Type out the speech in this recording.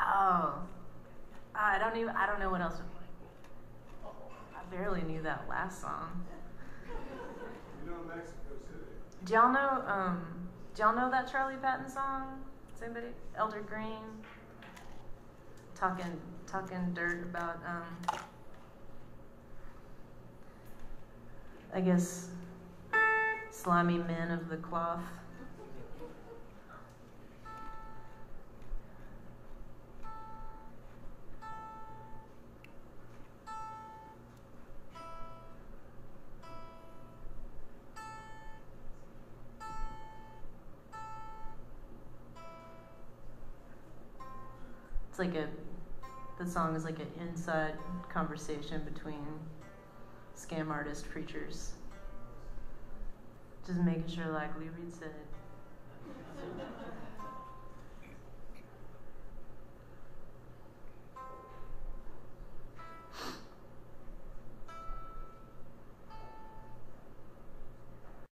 Oh, I don't even. I don't know what else. I barely knew that last song. Do y'all know? Um, do y'all know that Charley Patton song? Does anybody? Elder Greene. Talking, talking dirt about. Um, I guess slimy men of the cloth. It's like a, the song is like an inside conversation between scam artist preachers. Just making sure, like Lee Reed said.